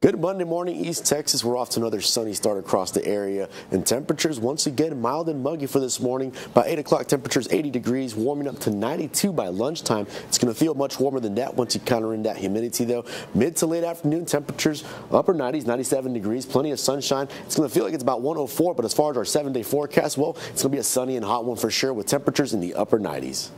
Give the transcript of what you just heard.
Good Monday morning, East Texas. We're off to another sunny start across the area, and temperatures once again mild and muggy for this morning. By 8 o'clock, temperatures 80 degrees, warming up to 92 by lunchtime. It's going to feel much warmer than that once you counter in that humidity, though. Mid to late afternoon, temperatures upper 90s, 97 degrees, plenty of sunshine. It's going to feel like it's about 104, but as far as our seven day forecast, well, it's going to be a sunny and hot one for sure with temperatures in the upper 90s.